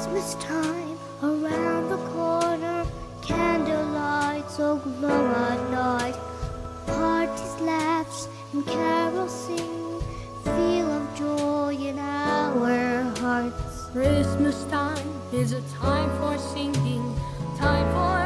Christmas time around the corner, candlelights so glow at night. Parties, laughs, and carols sing, feel of joy in our hearts. Christmas time is a time for singing, time for